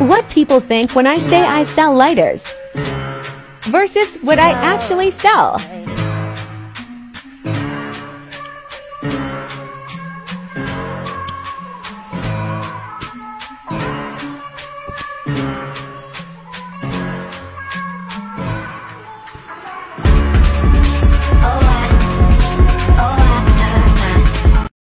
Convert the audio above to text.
What people think when I say I sell lighters versus what I actually sell.